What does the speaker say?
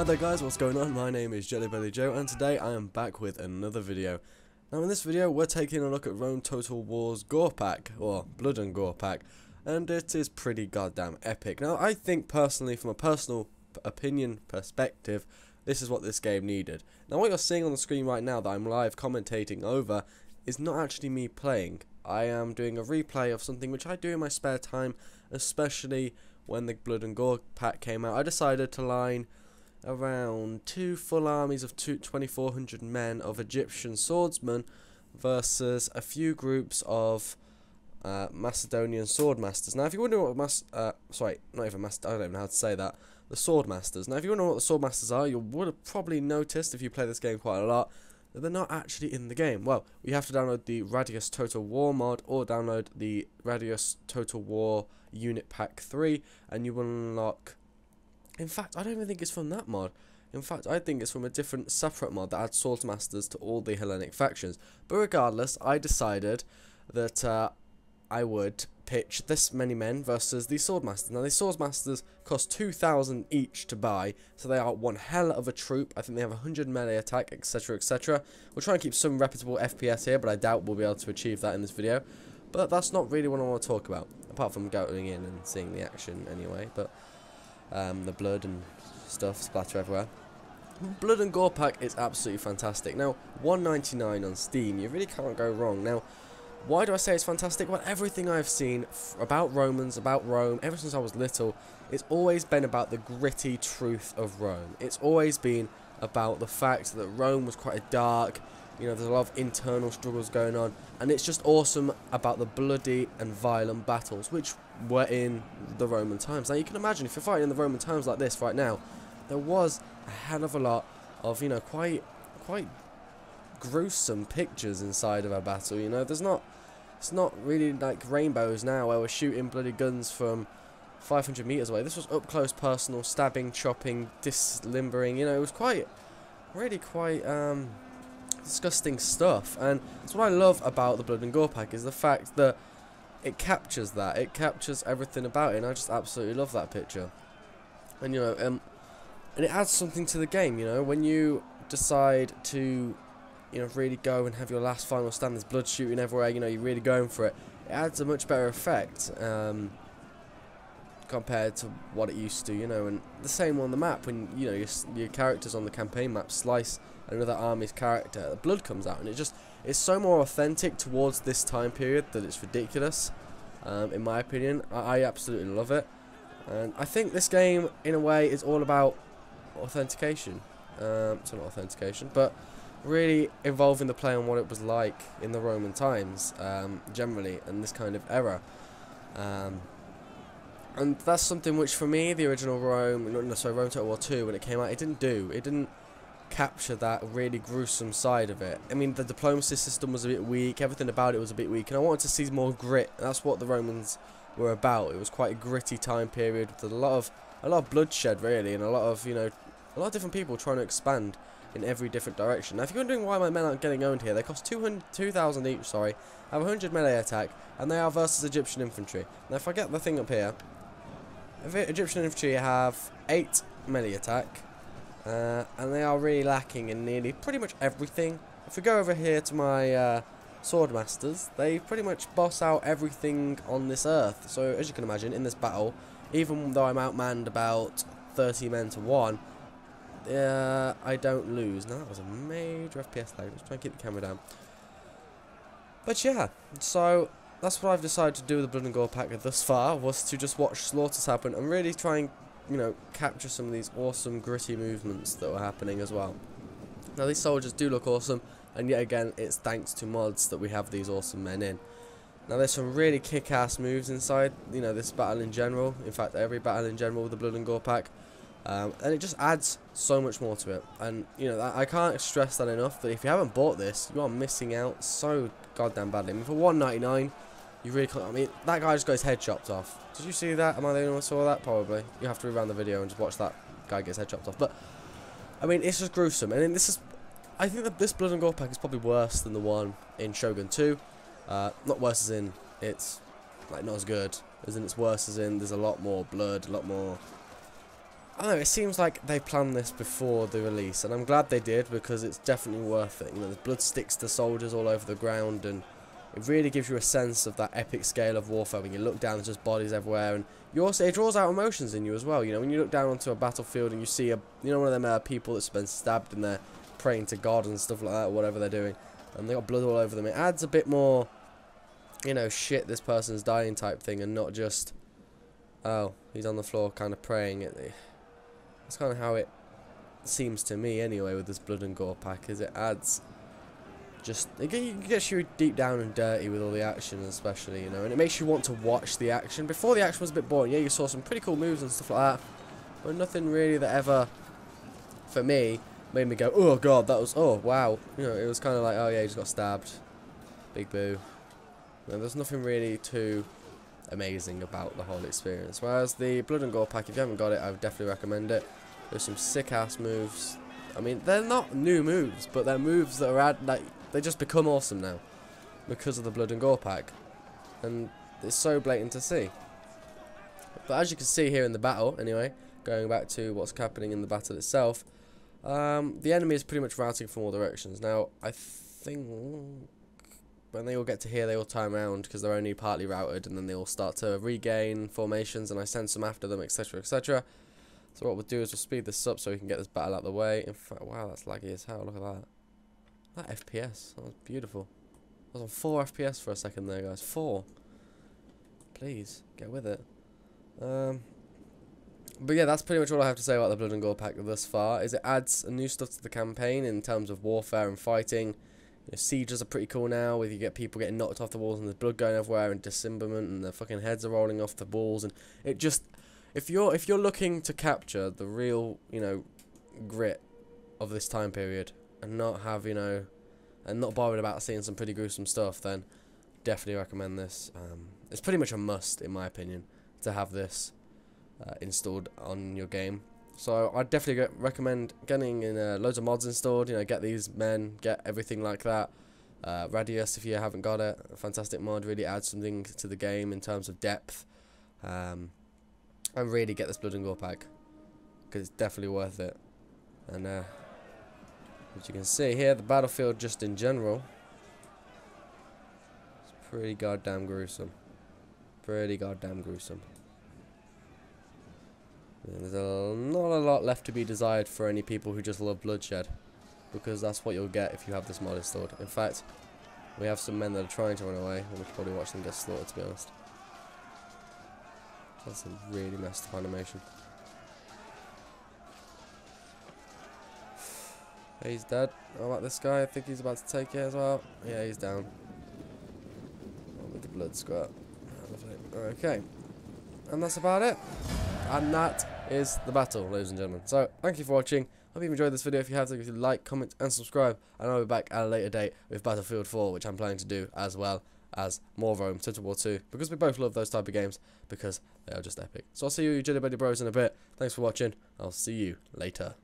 Hi there guys, what's going on? My name is Jellybelly Joe and today I am back with another video. Now in this video we're taking a look at Rome Total War's Gore Pack, or Blood and Gore Pack, and it is pretty goddamn epic. Now I think personally, from a personal opinion perspective, this is what this game needed. Now what you're seeing on the screen right now that I'm live commentating over is not actually me playing. I am doing a replay of something which I do in my spare time, especially when the Blood and Gore Pack came out. I decided to line around two full armies of 2,400 men of Egyptian swordsmen versus a few groups of uh, Macedonian swordmasters. Now, if you wonder what mas uh, sorry, not even master, I don't even know how to say that. The swordmasters. Now, if you wonder what the swordmasters are, you would have probably noticed if you play this game quite a lot that they're not actually in the game. Well, you have to download the Radious Total War mod or download the Radious Total War Unit Pack 3, and you will unlock in fact, I don't even think it's from that mod. In fact, I think it's from a different separate mod that adds Swordmasters to all the Hellenic factions. But regardless, I decided that uh, I would pitch this many men versus the Swordmasters. Now, the Swordmasters cost 2,000 each to buy, so they are one hell of a troop. I think they have 100 melee attack, etc., etc. We'll try and keep some reputable FPS here, but I doubt we'll be able to achieve that in this video. But that's not really what I want to talk about, apart from going in and seeing the action anyway. But um, the blood and stuff splatter everywhere. Blood and Gore Pack is absolutely fantastic. Now, 199 on Steam, you really can't go wrong. Now, why do I say it's fantastic? Well, everything I've seen about Romans, about Rome, ever since I was little, it's always been about the gritty truth of Rome. It's always been about the fact that Rome was quite a dark, you know, there's a lot of internal struggles going on, and it's just awesome about the bloody and violent battles, which were in the Roman times. Now, you can imagine if you're fighting in the Roman times like this right now, there was a hell of a lot of, you know, quite, quite gruesome pictures inside of a battle. You know, there's not, it's not really like rainbows now where we're shooting bloody guns from 500 meters away. This was up close, personal, stabbing, chopping, dislimbering. You know, it was quite, really quite um, disgusting stuff. And that's what I love about the Blood and Gore pack is the fact that it captures that. It captures everything about it. And I just absolutely love that picture. And you know, um, and it adds something to the game. You know, when you decide to, you know, really go and have your last final stand, there's blood shooting everywhere. You know, you're really going for it. It adds a much better effect. Um, compared to what it used to, you know, and the same on the map when you know your, your characters on the campaign map slice another army's character, the blood comes out, and it just it's so more authentic towards this time period that it's ridiculous. Um, in my opinion, I, I absolutely love it, and I think this game, in a way, is all about authentication. Um, it's not authentication, but really involving the player and what it was like in the Roman times, um, generally, and this kind of era. Um, and that's something which for me the original Rome no sorry Rome Total War 2 when it came out it didn't do it didn't capture that really gruesome side of it I mean the diplomacy system was a bit weak everything about it was a bit weak and I wanted to see more grit that's what the Romans were about it was quite a gritty time period with a lot of a lot of bloodshed really and a lot of you know a lot of different people trying to expand in every different direction. Now, if you're wondering why my men aren't getting owned here, they cost 2,000 each, sorry, have 100 melee attack, and they are versus Egyptian infantry. Now, if I get the thing up here, Egyptian infantry have 8 melee attack, uh, and they are really lacking in nearly pretty much everything. If we go over here to my uh, sword masters, they pretty much boss out everything on this earth. So as you can imagine, in this battle, even though I'm outmanned about 30 men to 1, uh, I don't lose. Now that was a major FPS lag. Let's try and keep the camera down. But yeah, so that's what I've decided to do with the Blood and Gore pack thus far, was to just watch slaughters happen and really try and, you know, capture some of these awesome gritty movements that were happening as well. Now these soldiers do look awesome, and yet again, it's thanks to mods that we have these awesome men in. Now there's some really kick-ass moves inside, you know, this battle in general. In fact, every battle in general with the Blood and Gore pack. Um, and it just adds so much more to it. And, you know, I can't stress that enough, that if you haven't bought this, you are missing out so goddamn badly. I mean, for 199 you really can't. I mean, that guy just got his head chopped off. Did you see that? Am I the only one who saw that? Probably. You have to rewind the video and just watch that guy get his head chopped off. But, I mean, it's just gruesome. And this is... I think that this Blood and Gore pack is probably worse than the one in Shogun 2. Uh, not worse as in it's, like, not as good. As in it's worse as in there's a lot more blood, a lot more... I don't know, it seems like they planned this before the release, and I'm glad they did because it's definitely worth it. You know, the blood sticks to soldiers all over the ground, and it really gives you a sense of that epic scale of warfare when you look down, there's just bodies everywhere, and you also it draws out emotions in you as well. You know, when you look down onto a battlefield and you see a you know one of them uh, people that's been stabbed and they're praying to God and stuff like that, or whatever they're doing, and they got blood all over them. It adds a bit more, you know, shit. This person's dying type thing, and not just, oh, he's on the floor kind of praying. That's kind of how it seems to me anyway with this blood and gore pack, is it adds just it gets you deep down and dirty with all the action especially you know and it makes you want to watch the action. Before the action was a bit boring. Yeah you saw some pretty cool moves and stuff like that but nothing really that ever for me made me go oh god that was oh wow. You know it was kind of like oh yeah he just got stabbed. Big boo. There's nothing really too amazing about the whole experience. Whereas the blood and gore pack if you haven't got it I would definitely recommend it. There's some sick ass moves. I mean, they're not new moves, but they're moves that are add like they just become awesome now because of the blood and gore pack, and it's so blatant to see. But as you can see here in the battle, anyway, going back to what's happening in the battle itself, um, the enemy is pretty much routing from all directions. Now, I think when they all get to here, they all time around because they're only partly routed, and then they all start to regain formations, and I send some after them, etc., etc. So what we'll do is we'll speed this up so we can get this battle out of the way. In fact, wow, that's laggy as hell. Look at that. That FPS. That was beautiful. I was on 4 FPS for a second there, guys. 4. Please, get with it. Um, but yeah, that's pretty much all I have to say about the Blood and Gore pack thus far. Is it adds new stuff to the campaign in terms of warfare and fighting. You know, sieges are pretty cool now, where you get people getting knocked off the walls and there's blood going everywhere and dismemberment and their fucking heads are rolling off the walls and it just if you're if you're looking to capture the real you know grit of this time period and not have you know and not bothered about seeing some pretty gruesome stuff then definitely recommend this. Um, it's pretty much a must in my opinion to have this uh, installed on your game. So I definitely recommend getting in uh, loads of mods installed you know get these men get everything like that. Uh, Radious if you haven't got it fantastic mod really adds something to the game in terms of depth. Um, I really get this Blood and Gore pack because it's definitely worth it. And uh, as you can see here, the battlefield just in general it's pretty goddamn gruesome. Pretty goddamn gruesome. there's a, not a lot left to be desired for any people who just love bloodshed. Because that's what you'll get if you have this mod installed. In fact, we have some men that are trying to run away, and we will probably watch them get slaughtered to be honest. That's a really messed up animation. He's dead. How about this guy? I think he's about to take it as well. Yeah, he's down. Oh, with the blood squirt. Okay. And that's about it. And that is the battle, ladies and gentlemen. So, thank you for watching. Hope you enjoyed this video. If you have, to, like, comment, and subscribe. And I'll be back at a later date with Battlefield 4, which I'm planning to do as well as more Rome, Total War 2, because we both love those type of games, because they are just epic. So I'll see you, Jelly Belly Bros, in a bit. Thanks for watching. I'll see you later.